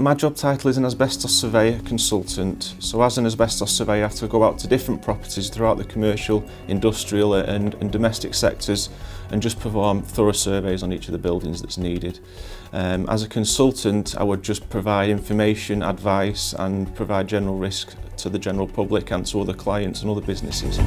My job title is an asbestos surveyor consultant. So as an asbestos surveyor I have to go out to different properties throughout the commercial, industrial uh, and, and domestic sectors and just perform thorough surveys on each of the buildings that's needed. Um, as a consultant I would just provide information, advice and provide general risk to the general public and to other clients and other businesses.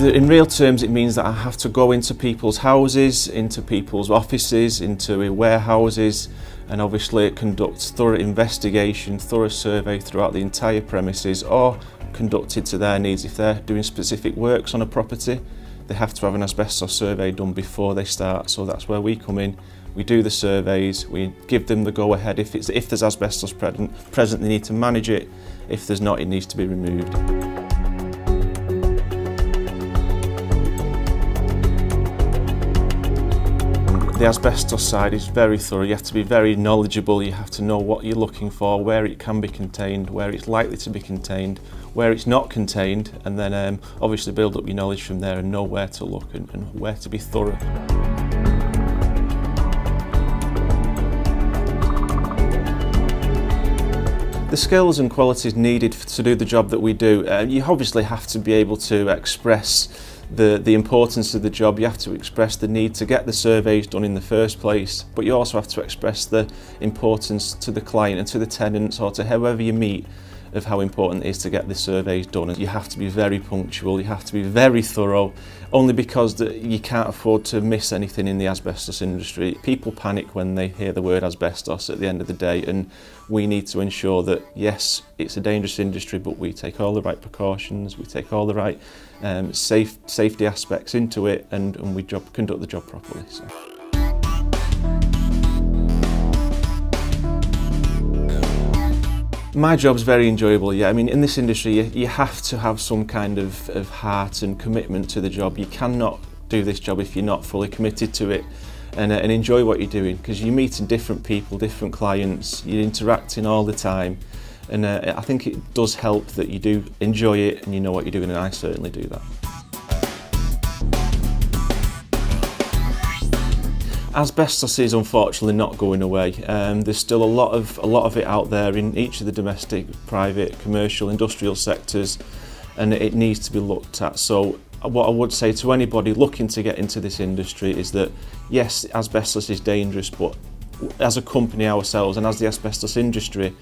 in real terms, it means that I have to go into people's houses, into people's offices, into warehouses, and obviously conduct thorough investigation, thorough survey throughout the entire premises, or conducted to their needs. If they're doing specific works on a property, they have to have an asbestos survey done before they start. So that's where we come in. We do the surveys, we give them the go ahead. If, it's, if there's asbestos present, present, they need to manage it. If there's not, it needs to be removed. The asbestos side is very thorough. You have to be very knowledgeable. You have to know what you're looking for, where it can be contained, where it's likely to be contained, where it's not contained, and then um, obviously build up your knowledge from there and know where to look and, and where to be thorough. The skills and qualities needed to do the job that we do, uh, you obviously have to be able to express the, the importance of the job, you have to express the need to get the surveys done in the first place, but you also have to express the importance to the client and to the tenants or to whoever you meet of how important it is to get the surveys done. you have to be very punctual, you have to be very thorough, only because that you can't afford to miss anything in the asbestos industry. People panic when they hear the word asbestos at the end of the day and we need to ensure that yes, it's a dangerous industry, but we take all the right precautions, we take all the right um, safe, safety aspects into it and, and we job, conduct the job properly. So. My job's very enjoyable, yeah. I mean, in this industry, you, you have to have some kind of, of heart and commitment to the job. You cannot do this job if you're not fully committed to it and, uh, and enjoy what you're doing because you're meeting different people, different clients, you're interacting all the time. And uh, I think it does help that you do enjoy it and you know what you're doing, and I certainly do that. Asbestos is unfortunately not going away. Um, there's still a lot of a lot of it out there in each of the domestic, private, commercial, industrial sectors, and it needs to be looked at. So uh, what I would say to anybody looking to get into this industry is that yes, asbestos is dangerous, but as a company ourselves and as the asbestos industry,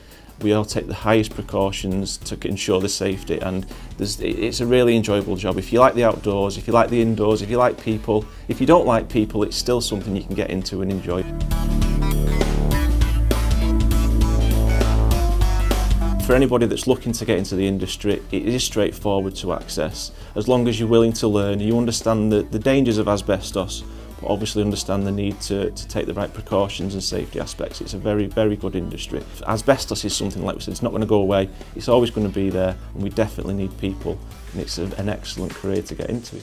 we all take the highest precautions to ensure the safety and it's a really enjoyable job. If you like the outdoors, if you like the indoors, if you like people, if you don't like people, it's still something you can get into and enjoy. For anybody that's looking to get into the industry, it is straightforward to access. As long as you're willing to learn, you understand the, the dangers of asbestos, obviously understand the need to, to take the right precautions and safety aspects. It's a very, very good industry. Asbestos is something like we said, it's not going to go away. It's always going to be there and we definitely need people and it's a, an excellent career to get into.